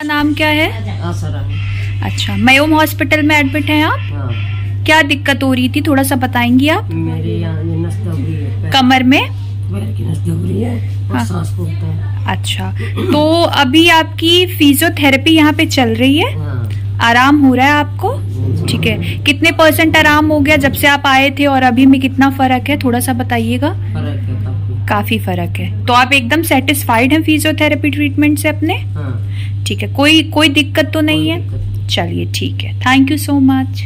नाम क्या है? अच्छा मयोम हॉस्पिटल में एडमिट हैं आप? हाँ। क्या दिक्कत हो रही थी? थोड़ा सा बताएँगी आप? मेरे यहाँ ये नस दब रही है कमर में? पैर की नस दब रही है। और। सांस फूलता अच्छा तो अभी आपकी फिजियोथेरेपी यहाँ पे चल रही है? हाँ। आराम हो रहा है आपको? ठीक है। कितने परसेंट आराम हो गया जब से आप आए थे और अभी में कितना फ़र्क है? थोड़ा सा बताइएगा काफ़ी। फ़र्क है। तो आप एकदम सेटिस्फाइड हैं फिजियोथेरेपी ट्रीटमेंट से अपने? हाँ। ठीक है। कोई कोई दिक्कत तो नहीं है। चलिए ठीक है। Thank you so much